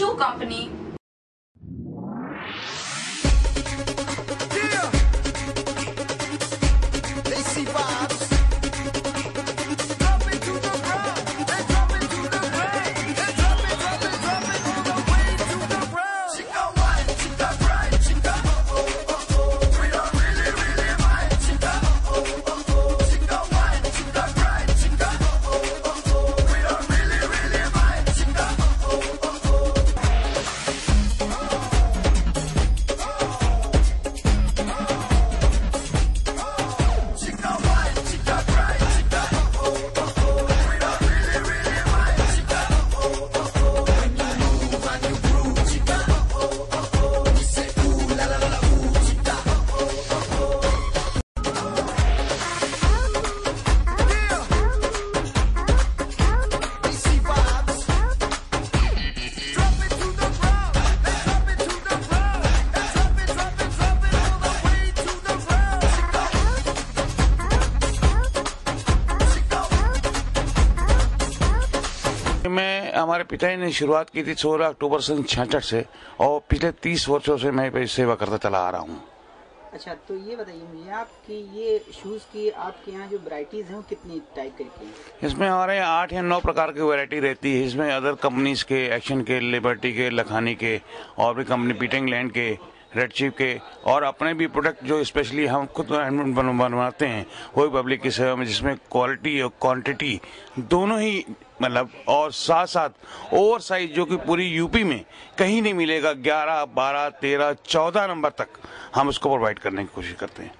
and Company. They मैं हमारे पिताजी ने शुरुआत की थी 16 अक्टूबर सन छियासठ से और पिछले 30 वर्षों से मैं सेवा करता चला आ रहा हूँ। अच्छा तो ये बताइए मुझे आपकी ये शूज़ की आपके यहाँ जो वैरायटीज़ हैं वो कितनी टाइप हैं? इसमें हमारे यहाँ आठ या नौ प्रकार की वैरायटी रहती है। इसमें अदर कंपनीज़ के एक्शन के लिबर्टी के लखानी के और भी कंपनी पीटिंग लैंड के रेड चीफ के और अपने भी प्रोडक्ट जो स्पेशली हम खुद बनवाते हैं वो भी पब्लिक की सेवा में जिसमें क्वालिटी और क्वांटिटी दोनों ही मतलब और साथ साथ ओवर साइज़ जो कि पूरी यूपी में कहीं नहीं मिलेगा 11, 12, 13, 14 नंबर तक हम उसको प्रोवाइड करने की कोशिश करते हैं।